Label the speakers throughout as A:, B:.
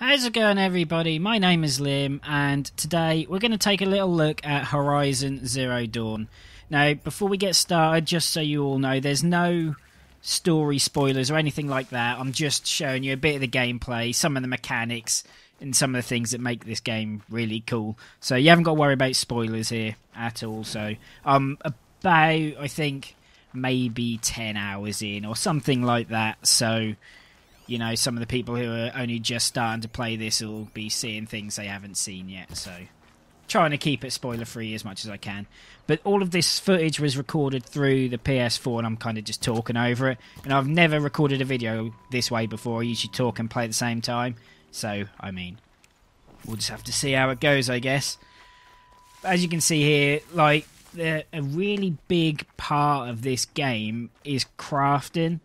A: How's it going, everybody? My name is Lim, and today we're going to take a little look at Horizon Zero Dawn. Now, before we get started, just so you all know, there's no story spoilers or anything like that. I'm just showing you a bit of the gameplay, some of the mechanics, and some of the things that make this game really cool. So you haven't got to worry about spoilers here at all. So I'm about, I think, maybe 10 hours in or something like that. So you know, some of the people who are only just starting to play this will be seeing things they haven't seen yet. So, trying to keep it spoiler free as much as I can. But all of this footage was recorded through the PS4, and I'm kind of just talking over it. And I've never recorded a video this way before. I usually talk and play at the same time. So, I mean, we'll just have to see how it goes, I guess. But As you can see here, like, the, a really big part of this game is crafting.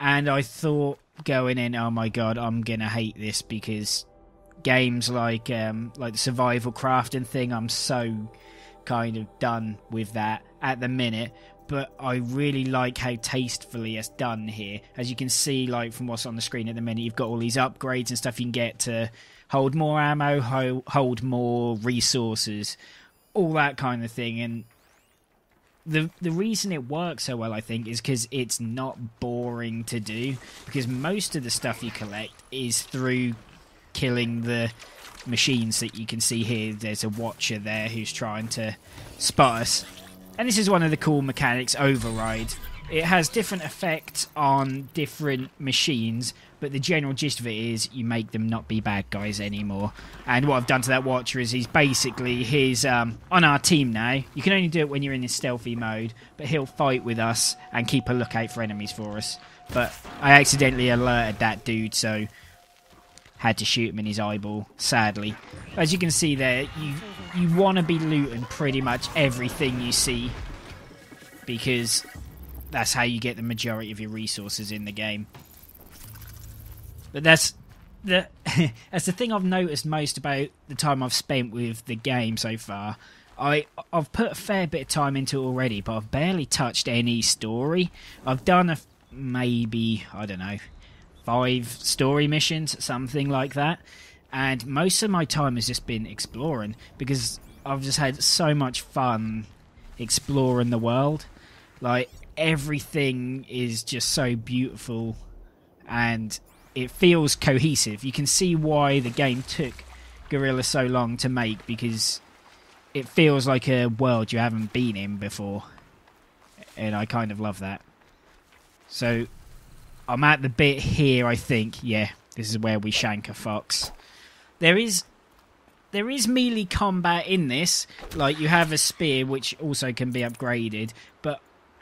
A: And I thought going in, oh my god, I'm gonna hate this because games like um, like the survival crafting thing, I'm so kind of done with that at the minute. But I really like how tastefully it's done here. As you can see, like from what's on the screen at the minute, you've got all these upgrades and stuff you can get to hold more ammo, hold more resources, all that kind of thing. And the the reason it works so well, I think, is because it's not boring to do. Because most of the stuff you collect is through killing the machines that you can see here. There's a watcher there who's trying to spot us, and this is one of the cool mechanics. Override. It has different effects on different machines, but the general gist of it is you make them not be bad guys anymore. And what I've done to that Watcher is he's basically he's um, on our team now. You can only do it when you're in this stealthy mode, but he'll fight with us and keep a lookout for enemies for us. But I accidentally alerted that dude, so had to shoot him in his eyeball. Sadly, as you can see there, you you want to be looting pretty much everything you see because that's how you get the majority of your resources in the game. But that's the that's the thing I've noticed most about the time I've spent with the game so far. I I've put a fair bit of time into it already, but I've barely touched any story. I've done a maybe I don't know five story missions, something like that, and most of my time has just been exploring because I've just had so much fun exploring the world. Like everything is just so beautiful and it feels cohesive. You can see why the game took Guerrilla so long to make because it feels like a world you haven't been in before. And I kind of love that. So I'm at the bit here, I think. Yeah, this is where we shank a fox. There is there is melee combat in this. Like you have a spear which also can be upgraded,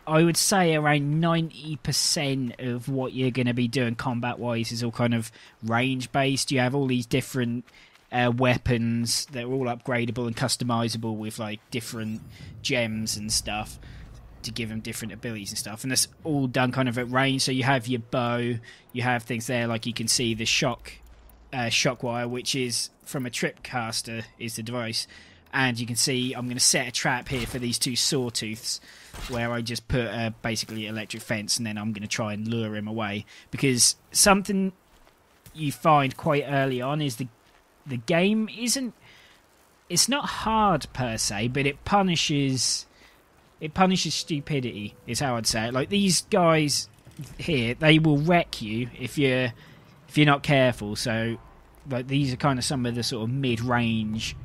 A: I would say around 90% of what you're going to be doing combat wise is all kind of range based. You have all these different uh, weapons that are all upgradable and customizable with like different gems and stuff to give them different abilities and stuff. And that's all done kind of at range. So you have your bow, you have things there like you can see the shock uh, shock wire, which is from a Tripcaster, is the device. And you can see I'm going to set a trap here for these two sawtooths where I just put a basically electric fence and then I'm going to try and lure him away. Because something you find quite early on is the the game isn't it's not hard per se but it punishes it punishes stupidity is how I'd say it. Like these guys here they will wreck you if you're if you're not careful. So like these are kind of some of the sort of mid-range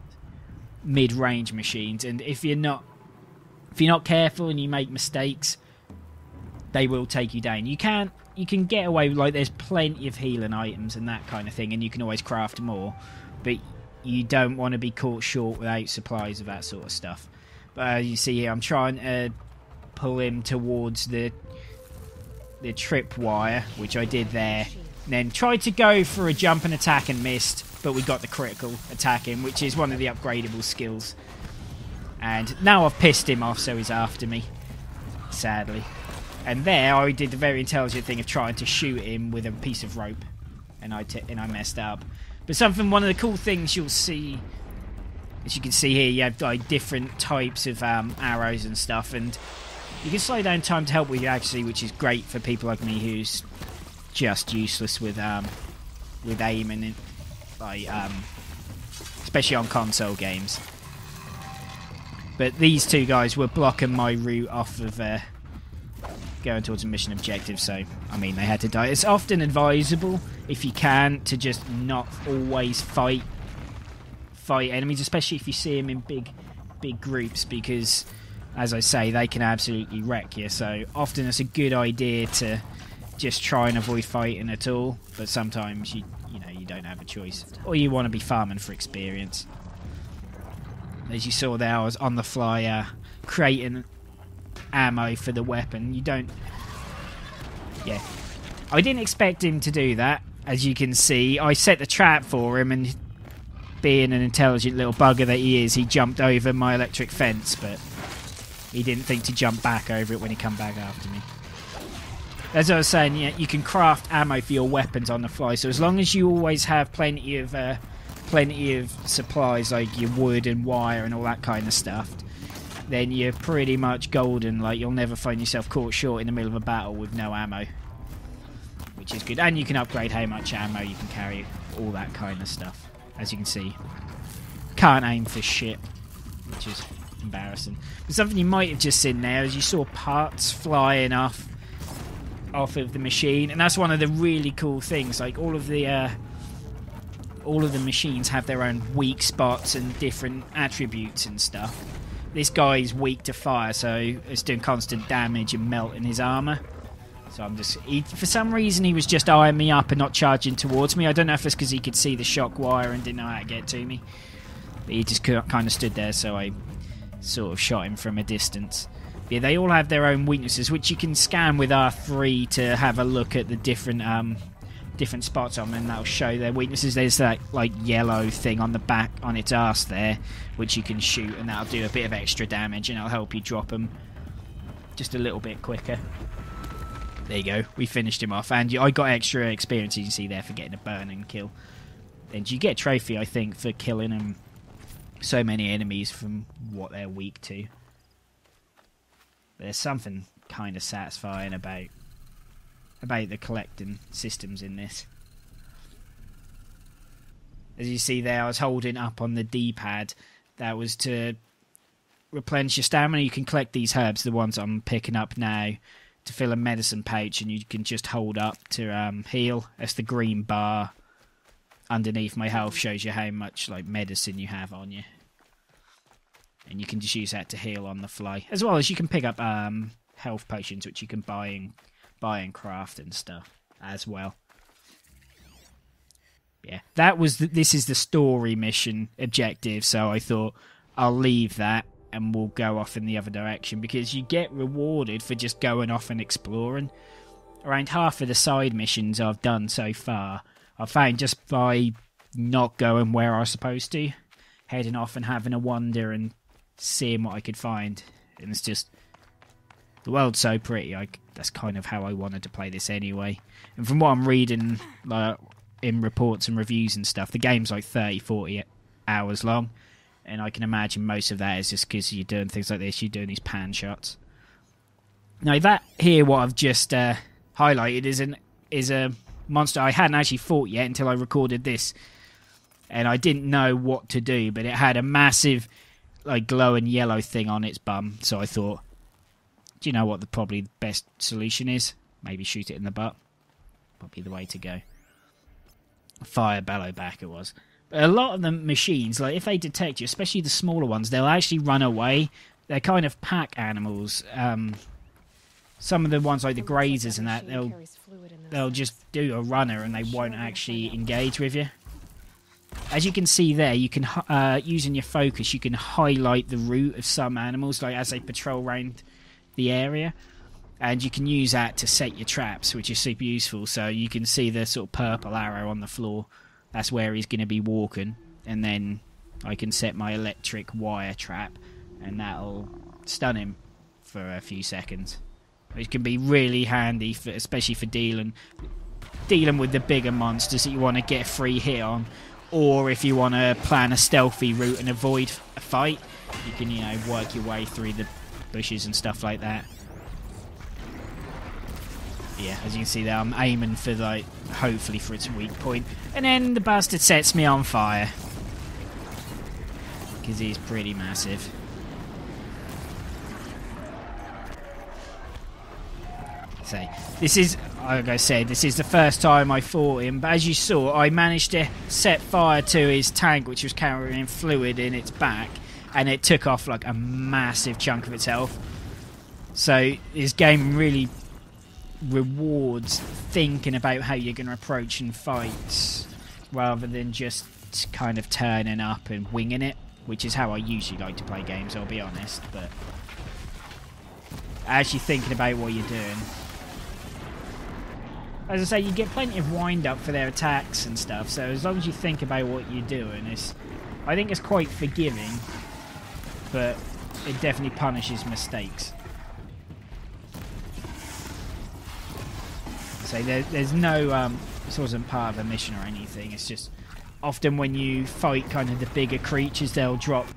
A: mid-range machines and if you're not if you're not careful and you make mistakes, they will take you down. You can't you can get away with like there's plenty of healing items and that kind of thing, and you can always craft more, but you don't want to be caught short without supplies of that sort of stuff. But as you see here, I'm trying to pull him towards the the trip wire, which I did there. And then tried to go for a jump and attack and missed, but we got the critical attack in, which is one of the upgradable skills. And now I've pissed him off, so he's after me. Sadly. And there, I did the very intelligent thing of trying to shoot him with a piece of rope. And I, and I messed up. But something, one of the cool things you'll see, as you can see here, you have like different types of um, arrows and stuff. And you can slow down time to help with you, actually, which is great for people like me who's just useless with um, with aiming. Like um, especially on console games. But these two guys were blocking my route off of uh, going towards a mission objective, so I mean they had to die. It's often advisable if you can to just not always fight fight enemies, especially if you see them in big big groups, because as I say, they can absolutely wreck you. So often it's a good idea to just try and avoid fighting at all, but sometimes you you don't have a choice, or you want to be farming for experience. As you saw there, I was on the fly uh, creating ammo for the weapon. You don't... Yeah. I didn't expect him to do that, as you can see. I set the trap for him, and being an intelligent little bugger that he is, he jumped over my electric fence, but he didn't think to jump back over it when he come back after me. As I was saying, yeah, you can craft ammo for your weapons on the fly, so as long as you always have plenty of uh, plenty of supplies like your wood and wire and all that kind of stuff, then you're pretty much golden. Like you'll never find yourself caught short in the middle of a battle with no ammo, which is good. And you can upgrade how much ammo you can carry, all that kind of stuff. As you can see, can't aim for shit, which is embarrassing. But something you might have just seen there is you saw parts flying off off of the machine, and that's one of the really cool things. Like all of the uh, all of the machines have their own weak spots and different attributes and stuff. This guy's weak to fire, so it's doing constant damage and melting his armor. So I'm just... He, for some reason, he was just eyeing me up and not charging towards me. I don't know if it's because he could see the shock wire and didn't know how to get to me. But he just kind of stood there, so I sort of shot him from a distance. Yeah, they all have their own weaknesses, which you can scan with R3 to have a look at the different um, different spots on them and that'll show their weaknesses. There's that like yellow thing on the back on its ass there, which you can shoot, and that'll do a bit of extra damage and it'll help you drop them just a little bit quicker. There you go. We finished him off, and I got extra experience. You see there for getting a burn and kill. And you get a trophy, I think, for killing them so many enemies from what they're weak to. But there's something kind of satisfying about about the collecting systems in this. As you see there, I was holding up on the D-pad. That was to replenish your stamina. You can collect these herbs, the ones I'm picking up now, to fill a medicine pouch, and you can just hold up to um, heal. That's the green bar underneath my health shows you how much like medicine you have on you. And you can just use that to heal on the fly. As well as you can pick up um, health potions, which you can buy and buying craft and stuff as well. Yeah, that was the, this is the story mission objective, so I thought I'll leave that and we'll go off in the other direction because you get rewarded for just going off and exploring. Around half of the side missions I've done so far, I've found just by not going where I was supposed to, heading off and having a wander and seeing what I could find, and it's just the world's so pretty. I, that's kind of how I wanted to play this anyway. And from what I'm reading like, in reports and reviews and stuff, the game's like 30, 40 hours long. And I can imagine most of that is just because you're doing things like this, you're doing these pan shots. Now, that here, what I've just uh, highlighted, is, an, is a monster I hadn't actually fought yet until I recorded this. And I didn't know what to do, but it had a massive, like, glowing yellow thing on its bum. So I thought, do you know what the probably best solution is? Maybe shoot it in the butt. Probably the way to go. Fire Bellowback it was. But a lot of the machines, like if they detect you, especially the smaller ones, they'll actually run away. They're kind of pack animals. Um, some of the ones like the grazers and that, they'll they'll just do a runner and they won't actually engage with you. As you can see there, you can uh, using your focus, you can highlight the route of some animals, like as they patrol around the area and you can use that to set your traps, which is super useful. So you can see the sort of purple arrow on the floor. That's where he's going to be walking, and then I can set my electric wire trap, and that'll stun him for a few seconds. Which can be really handy, for, especially for dealing dealing with the bigger monsters that you want to get a free hit on, or if you want to plan a stealthy route and avoid a fight, you can you know work your way through the bushes and stuff like that. yeah, as you can see there, I'm aiming for like hopefully for its weak point, and then the bastard sets me on fire because he's pretty massive. So this is, like I said, this is the first time I fought him. But as you saw, I managed to set fire to his tank, which was carrying fluid in its back, and it took off like a massive chunk of its health. So this game really rewards thinking about how you're going to approach and fight, rather than just kind of turning up and winging it, which is how I usually like to play games, I'll be honest, but actually thinking about what you're doing. As I say, you get plenty of wind up for their attacks and stuff, so as long as you think about what you're doing, it's, I think it's quite forgiving, but it definitely punishes mistakes. So there, there's no, um, this wasn't part of a mission or anything. It's just often when you fight kind of the bigger creatures, they'll drop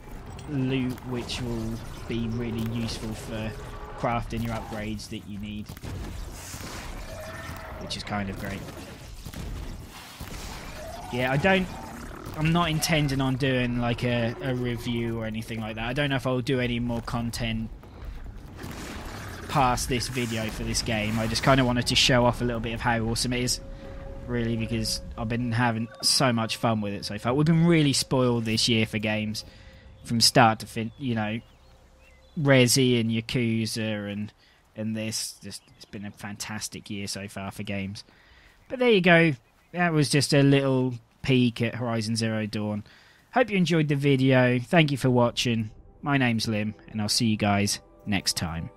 A: loot which will be really useful for crafting your upgrades that you need. Which is kind of great. Yeah, I don't... I'm not intending on doing like a, a review or anything like that. I don't know if I'll do any more content past this video for this game. I just kind of wanted to show off a little bit of how awesome it is, really, because I've been having so much fun with it so far. We've been really spoiled this year for games from start to fin. You know, Resi and Yakuza and and this. Just it's been a fantastic year so far for games. But there you go. That was just a little peek at Horizon Zero Dawn. Hope you enjoyed the video. Thank you for watching. My name's Lim, and I'll see you guys next time.